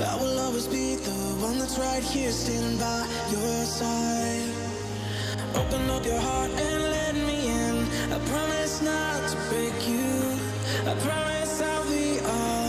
I will always be the one that's right here standing by your side. Open up your heart and let me in. I promise not to break you. I promise I'll be all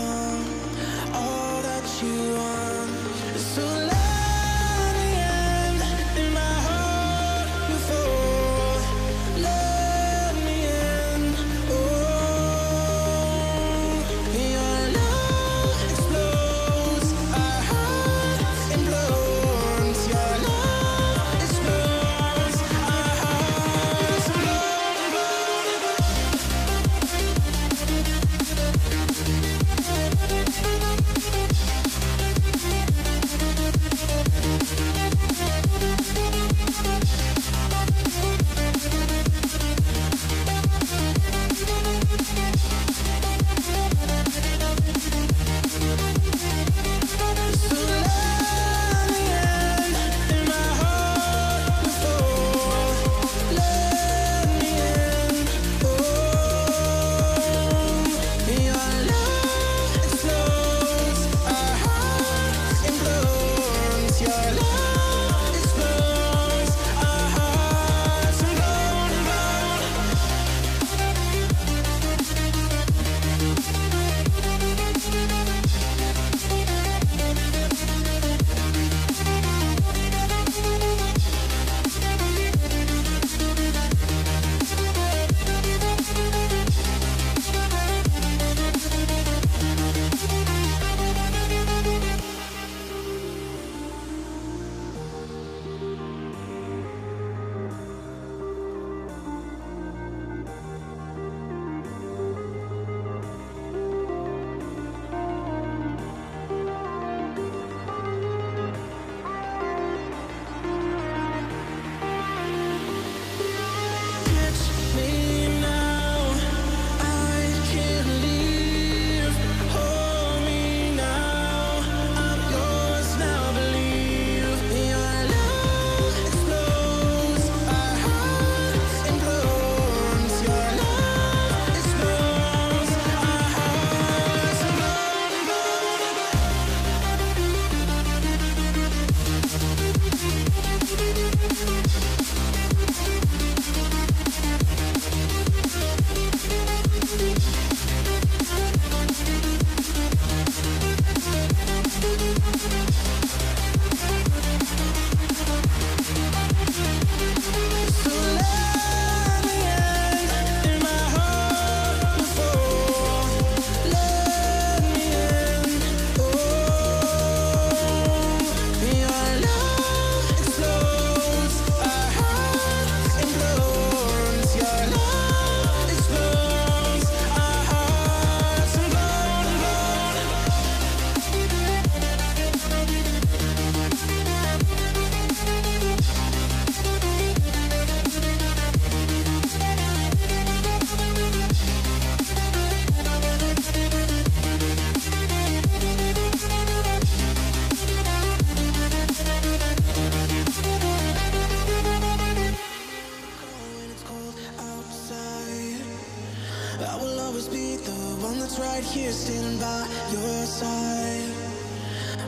right here standing by your side.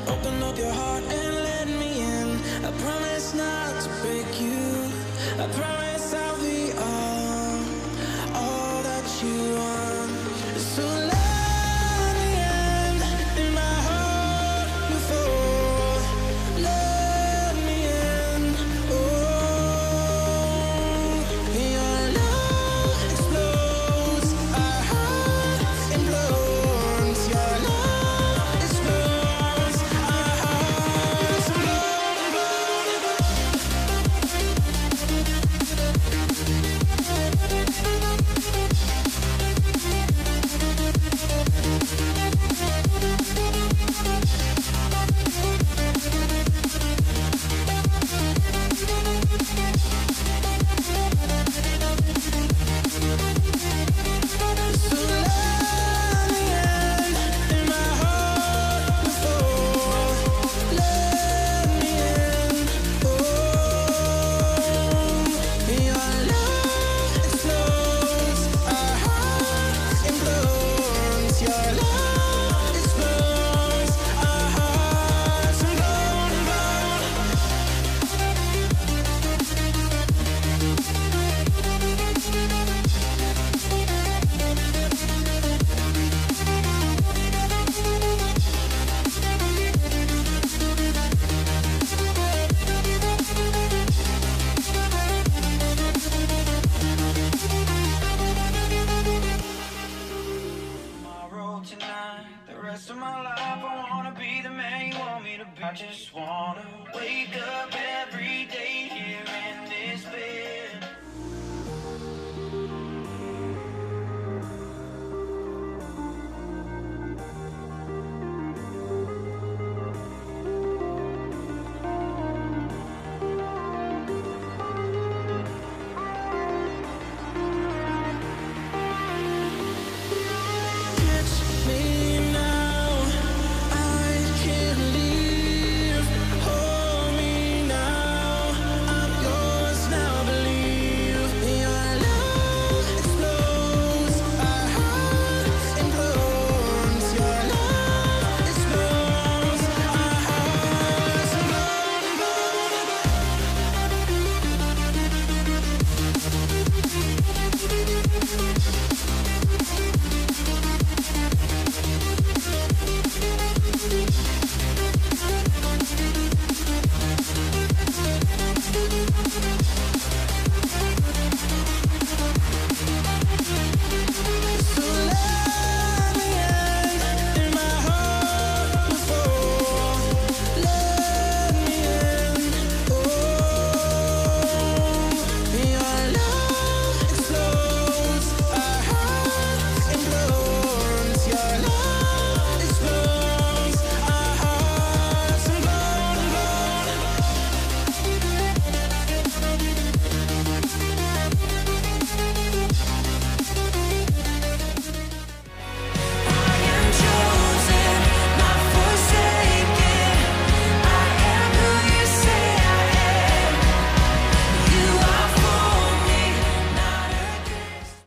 Open up your heart and let me in. I promise not to break you. I promise I just wanna wake up every day